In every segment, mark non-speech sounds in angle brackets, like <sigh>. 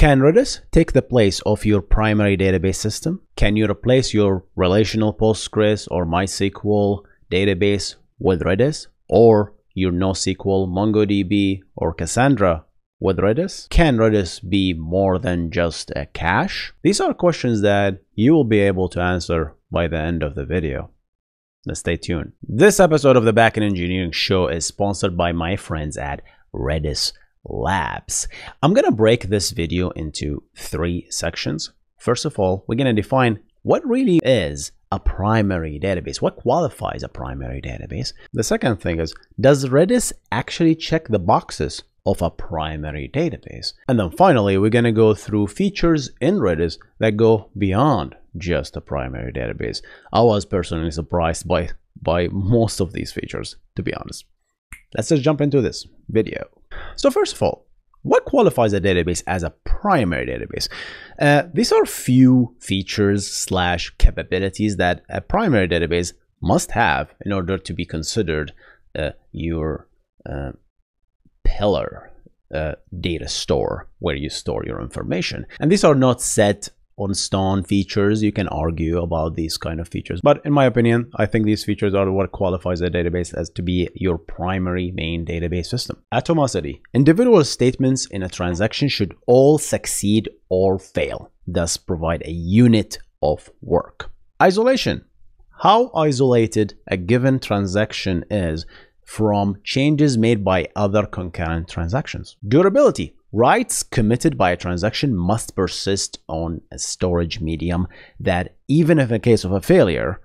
Can Redis take the place of your primary database system? Can you replace your relational Postgres or MySQL database with Redis or your NoSQL, MongoDB, or Cassandra with Redis? Can Redis be more than just a cache? These are questions that you will be able to answer by the end of the video. Let's stay tuned. This episode of the Backend Engineering Show is sponsored by my friends at Redis Labs. I'm going to break this video into three sections. First of all, we're going to define what really is a primary database? What qualifies a primary database? The second thing is, does Redis actually check the boxes of a primary database? And then finally, we're going to go through features in Redis that go beyond just a primary database. I was personally surprised by, by most of these features, to be honest. Let's just jump into this video. So first of all, what qualifies a database as a primary database? Uh, these are few features slash capabilities that a primary database must have in order to be considered uh, your uh, pillar uh, data store where you store your information. And these are not set on stone features. You can argue about these kind of features. But in my opinion, I think these features are what qualifies a database as to be your primary main database system. Atomicity. Individual statements in a transaction should all succeed or fail, thus provide a unit of work. Isolation. How isolated a given transaction is from changes made by other concurrent transactions. Durability. Writes committed by a transaction must persist on a storage medium that even if in case of a failure,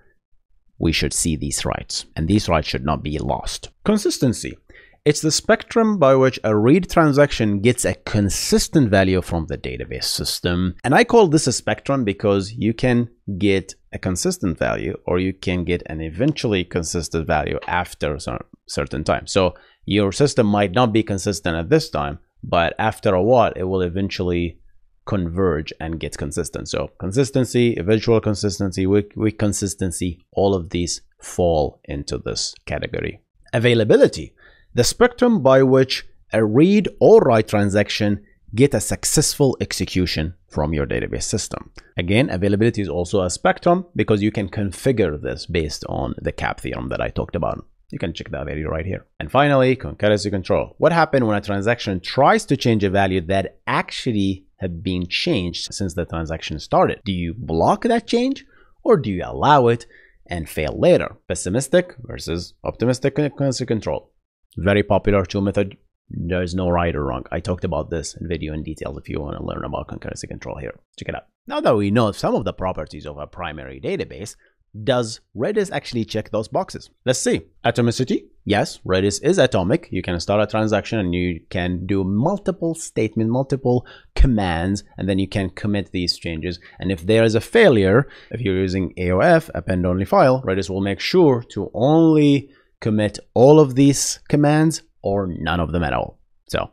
we should see these writes, and these writes should not be lost. Consistency. It's the spectrum by which a read transaction gets a consistent value from the database system. And I call this a spectrum because you can get a consistent value or you can get an eventually consistent value after a certain time. So your system might not be consistent at this time, but after a while it will eventually converge and get consistent so consistency eventual consistency weak, weak consistency all of these fall into this category availability the spectrum by which a read or write transaction get a successful execution from your database system. Again, availability is also a spectrum because you can configure this based on the CAP theorem that I talked about. You can check that video right here. And finally, concurrency control. What happens when a transaction tries to change a value that actually have been changed since the transaction started? Do you block that change or do you allow it and fail later? Pessimistic versus optimistic concurrency control. Very popular tool method. There's no right or wrong. I talked about this in video in detail if you want to learn about concurrency control here. Check it out. Now that we know some of the properties of a primary database, does Redis actually check those boxes? Let's see. Atomicity. Yes, Redis is atomic. You can start a transaction and you can do multiple statements, multiple commands, and then you can commit these changes. And if there is a failure, if you're using AOF, append only file, Redis will make sure to only commit all of these commands or none of them at all. So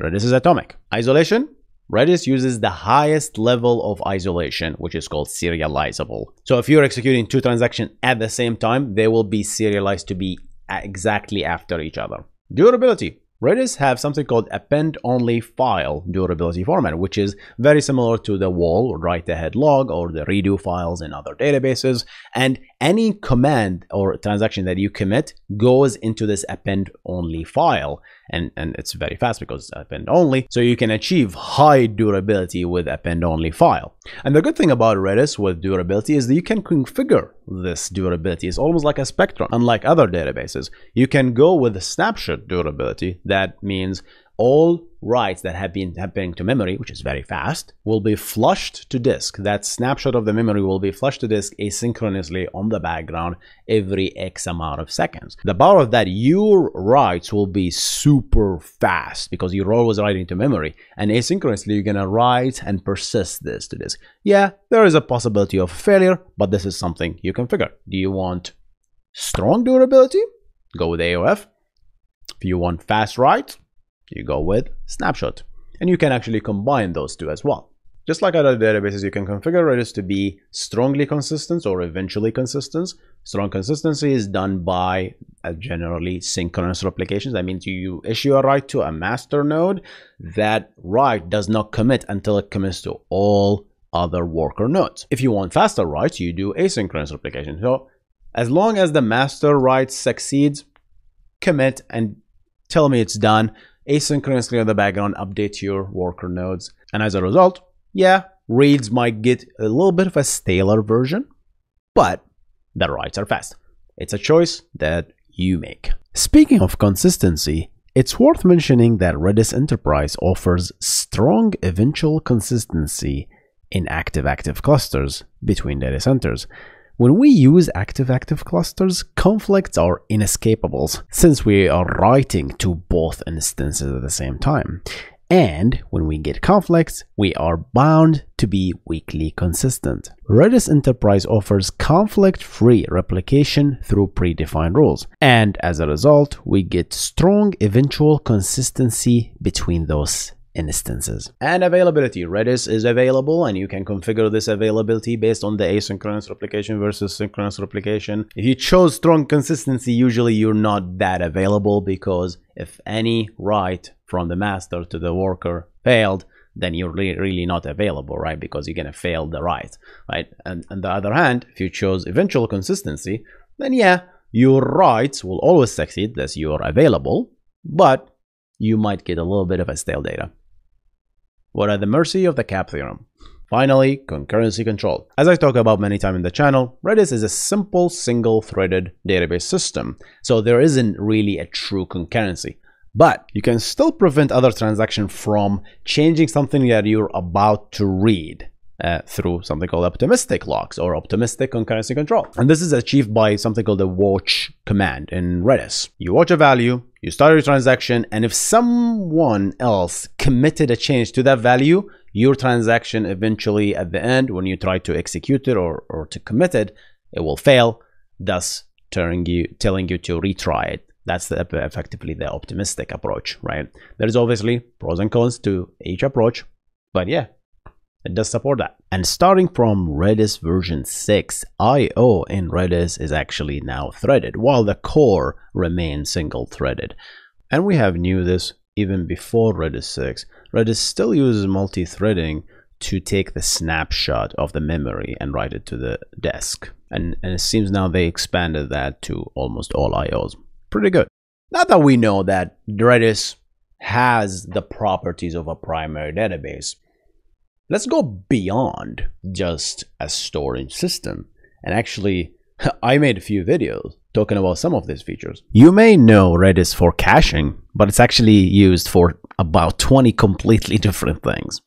Redis is atomic. Isolation. Redis uses the highest level of isolation, which is called serializable. So if you're executing two transactions at the same time, they will be serialized to be exactly after each other. Durability. Redis have something called append only file durability format, which is very similar to the WAL write ahead log or the redo files in other databases. And any command or transaction that you commit goes into this append only file. And, and it's very fast because it's append only. So you can achieve high durability with append only file. And the good thing about Redis with durability is that you can configure this durability. It's almost like a spectrum. Unlike other databases, you can go with snapshot durability. That means all writes that have been happening to memory, which is very fast, will be flushed to disk. That snapshot of the memory will be flushed to disk asynchronously on the background every X amount of seconds. The power of that, your writes will be super fast because you're always writing to memory. And asynchronously, you're gonna write and persist this to disk. Yeah, there is a possibility of failure, but this is something you can figure. Do you want strong durability? Go with AOF. If you want fast write, you go with snapshot. And you can actually combine those two as well. Just like other databases, you can configure Redis to be strongly consistent or eventually consistent. Strong consistency is done by uh, generally synchronous replications. That means you issue a write to a master node. That write does not commit until it commits to all other worker nodes. If you want faster writes, you do asynchronous replication. So as long as the master write succeeds, commit and tell me it's done. Asynchronously in the background, update your worker nodes. And as a result, yeah, reads might get a little bit of a staler version, but the writes are fast. It's a choice that you make. Speaking of consistency, it's worth mentioning that Redis Enterprise offers strong eventual consistency in active-active clusters between data centers. When we use active-active clusters, conflicts are inescapable since we are writing to both instances at the same time. And when we get conflicts, we are bound to be weakly consistent. Redis Enterprise offers conflict-free replication through predefined rules. And as a result, we get strong eventual consistency between those instances. And availability. Redis is available and you can configure this availability based on the asynchronous replication versus synchronous replication. If you chose strong consistency, usually you're not that available because if any write from the master to the worker failed, then you're really, really not available, right? Because you're gonna fail the write, right? And on the other hand, if you chose eventual consistency, then yeah, your writes will always succeed as you're available, but you might get a little bit of a stale data. We're at the mercy of the CAP theorem. Finally, concurrency control. As I talk about many times in the channel, Redis is a simple single-threaded database system, so there isn't really a true concurrency. But you can still prevent other transactions from changing something that you're about to read. Uh, through something called optimistic locks or optimistic concurrency control. And this is achieved by something called the watch command in Redis. You watch a value, you start your transaction, and if someone else committed a change to that value, your transaction eventually at the end, when you try to execute it or, or to commit it, it will fail, thus telling you, telling you to retry it that's the, effectively the optimistic approach, right? There's obviously pros and cons to each approach, but yeah, it does support that. And starting from Redis version 6, I.O. in Redis is actually now threaded, while the core remains single threaded. And we have knew this even before Redis 6. Redis still uses multi-threading to take the snapshot of the memory and write it to the disk. And, and it seems now they expanded that to almost all IOs pretty good. Now that we know that Redis has the properties of a primary database, let's go beyond just a storage system. And actually, <laughs> I made a few videos talking about some of these features. You may know Redis for caching, but it's actually used for about 20 completely <laughs> different things.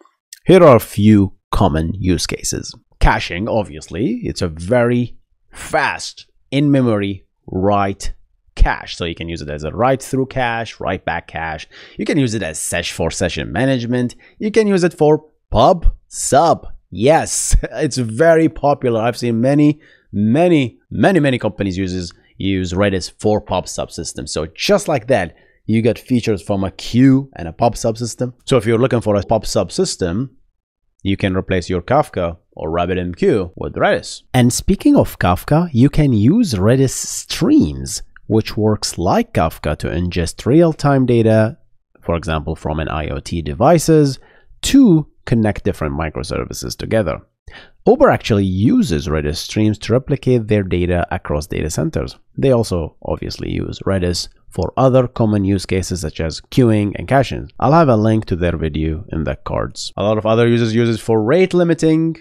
Here are a few common use cases. Caching, obviously, it's a very fast in-memory write cache. So you can use it as a write through cache, write back cache. You can use it as sesh for session management. You can use it for pub sub. Yes, <laughs> it's very popular. I've seen many, many, many, many companies uses use Redis for pub sub system. So just like that, you get features from a queue and a pub subsystem. So if you're looking for a pub subsystem, you can replace your Kafka or RabbitMQ with Redis. And speaking of Kafka, you can use Redis streams which works like Kafka to ingest real-time data, for example, from an IoT devices, to connect different microservices together. Uber actually uses Redis streams to replicate their data across data centers. They also obviously use Redis for other common use cases such as queuing and caching. I'll have a link to their video in the cards. A lot of other users use it for rate limiting,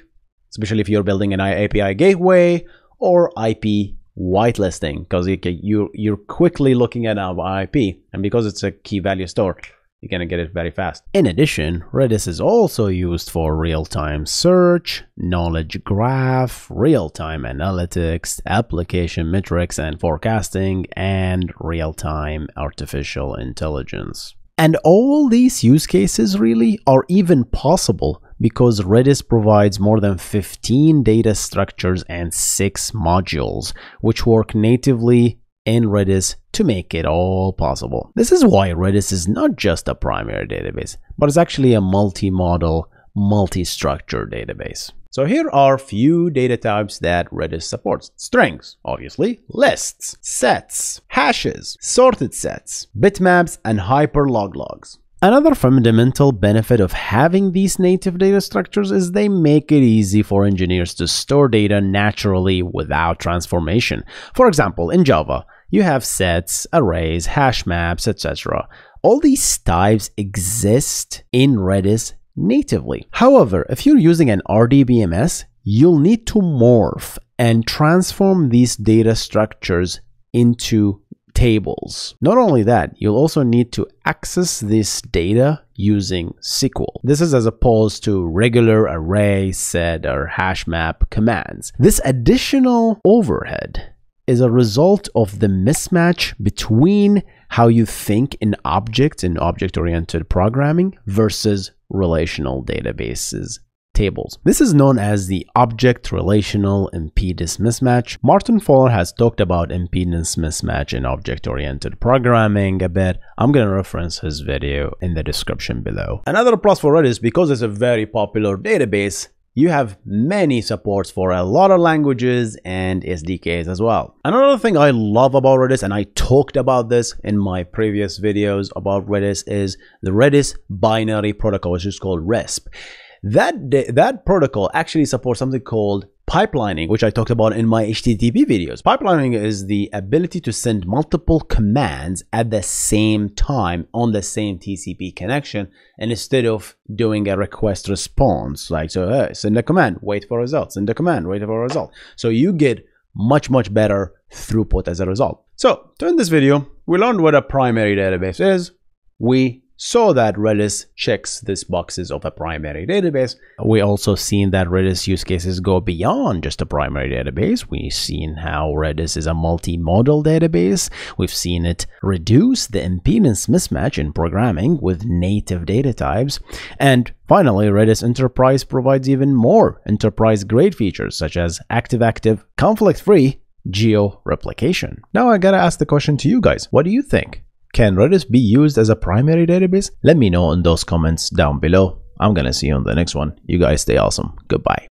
especially if you're building an API gateway or IP whitelisting because you you you're quickly looking at our IP, and because it's a key value store, you're gonna get it very fast. In addition, Redis is also used for real-time search, knowledge graph, real-time analytics, application metrics and forecasting, and real-time artificial intelligence. And all these use cases really are even possible because Redis provides more than 15 data structures and 6 modules, which work natively in Redis to make it all possible. This is why Redis is not just a primary database, but it's actually a multi-model, multi-structure database. So here are few data types that Redis supports. Strings, obviously, lists, sets, hashes, sorted sets, bitmaps, and HyperLogLogs. Another fundamental benefit of having these native data structures is they make it easy for engineers to store data naturally without transformation. For example, in Java, you have sets, arrays, hash maps, etc. All these types exist in Redis natively. However, if you're using an RDBMS, you'll need to morph and transform these data structures into tables. Not only that, you'll also need to access this data using SQL. This is as opposed to regular array, set, or hash map commands. This additional overhead is a result of the mismatch between how you think in objects in object-oriented programming versus relational databases tables. This is known as the object relational impedance mismatch. Martin Fowler has talked about impedance mismatch in object-oriented programming a bit. I'm going to reference his video in the description below. Another plus for Redis because it's a very popular database you have many supports for a lot of languages and SDKs as well. Another thing I love about Redis, and I talked about this in my previous videos about Redis, is the Redis binary protocol, which is called RESP. That, that protocol actually supports something called pipelining, which I talked about in my HTTP videos. Pipelining is the ability to send multiple commands at the same time on the same TCP connection, and instead of doing a request response, like so, hey, send a command, wait for results, send a command, wait for a result. So you get much much better throughput as a result. So, to end this video, we learned what a primary database is. We so that Redis checks these boxes of a primary database. We also seen that Redis use cases go beyond just a primary database. We've seen how Redis is a multi-model database. We've seen it reduce the impedance mismatch in programming with native data types. And finally, Redis Enterprise provides even more enterprise-grade features such as active-active, conflict-free geo replication. Now I gotta ask the question to you guys. What do you think? Can Redis be used as a primary database? Let me know in those comments down below. I'm gonna see you on the next one. You guys stay awesome. Goodbye.